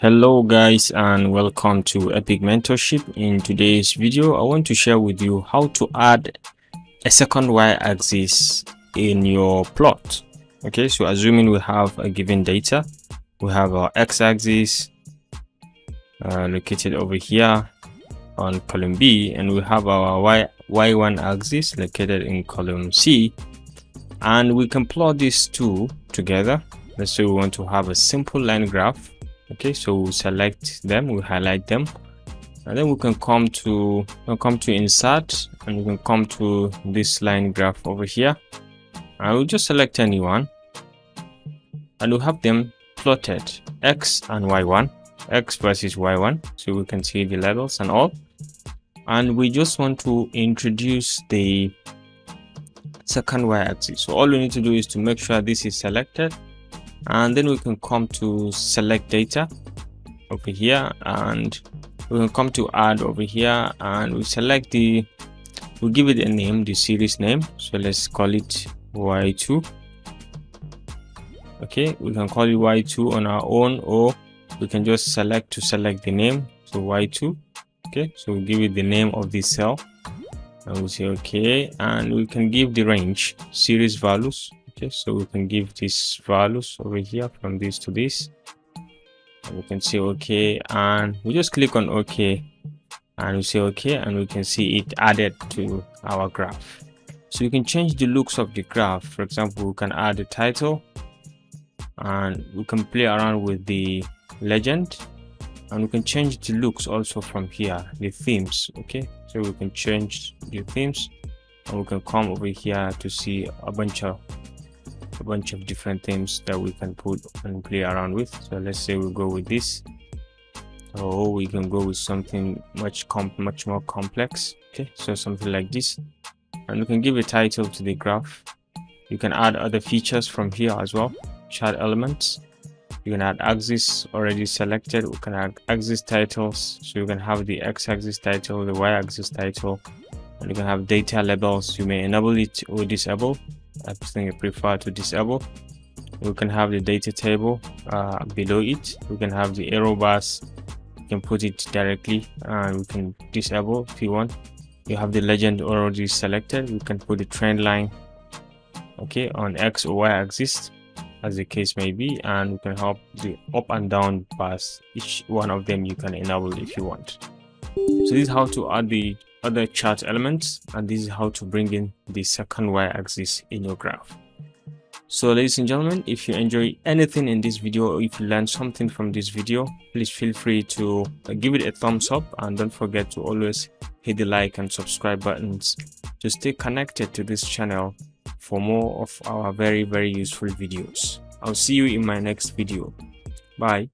hello guys and welcome to epic mentorship. In today's video i want to share with you how to add a second y-axis in your plot. Okay so assuming we have a given data we have our x-axis uh, located over here on column b and we have our y y1 axis located in column c. And we can plot these two together. Let's say we want to have a simple line graph okay so we'll select them we highlight them. And then we can come to come to insert and we can come to this line graph over here. I will just select anyone and we'll have them plotted x and y1 x versus y1 so we can see the levels and all. And we just want to introduce the second y-axis. So all we need to do is to make sure this is selected and then we can come to select data over here. And we can come to add over here. And we select the we give it a name the series name. So let's call it y2 okay we can call it y2 on our own or we can just select to select the name. So y2 okay? So we give it the name of this cell. And we'll say okay. And we can give the range series values okay so we can give these values over here from this to this. We can say okay and we just click on ok and we say okay and we can see it added to our graph. So you can change the looks of the graph. For example we can add a title and we can play around with the legend. And we can change the looks also from here the themes okay? So we can change the themes and we can come over here to see a bunch of a bunch of different themes that we can put and play around with. So let's say we go with this. Or we can go with something much comp much more complex. Okay so something like this. And we can give a title to the graph. You can add other features from here as well. Chart elements. You can add axis already selected. We can add axis titles. So you can have the x-axis title the y-axis title and you can have data labels. You may enable it or disable I I prefer to disable. We can have the data table uh, below it. We can have the error bars. You can put it directly and we can disable if you want. You have the legend already selected. We can put the trend line okay on X or Y axis as the case may be and we can have the up and down bars each one of them you can enable if you want so this is how to add the other chart elements and this is how to bring in the second y-axis in your graph. So ladies and gentlemen if you enjoy anything in this video or if you learned something from this video please feel free to uh, give it a thumbs up and don't forget to always hit the like and subscribe buttons to stay connected to this channel for more of our very very useful videos. I'll see you in my next video. Bye